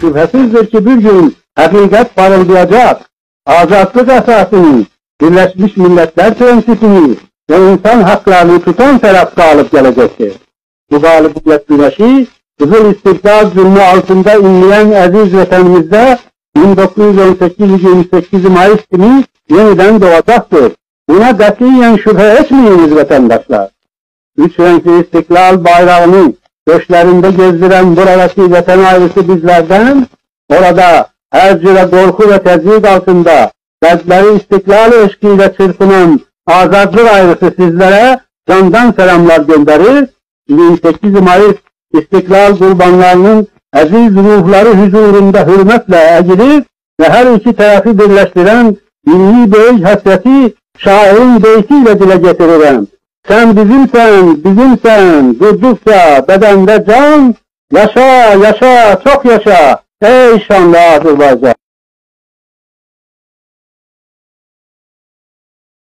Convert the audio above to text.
Şüphesizdir ki bir gün hakikat parıldayacak. Azatlık esasını, Birleşmiş Milletler prensipini ve insan haklarını tutan taraf galip gelecektir. Bu galibiyet güneşi, Kızıl İstiklal zulmü altında inleyen aziz vatanımızda 1918-28 Mayıs günü yeniden doğacaktır. Buna katiyen şüphe etmeyiniz vatandaşlar. Üç renkli istiklal bayrağını göçlerinde gezdiren buradaki vatan ailesi bizlerden, orada hercü ve korku ve tezgid altında kalpleri istiklal eşkiyle çırpınan azadlık ailesi sizlere candan selamlar gönderir. 28 Mayıs istiklal kurbanlarının aziz ruhları huzurunda hürmetle eğilir ve her iki tarafı birleştiren milli böyük hasreti şairin beytiyle dile getiririm. Sen bizimsen, bizimsen, durdukça bedende can, yaşa, yaşa, çok yaşa, ey şanlı Azerbaycan.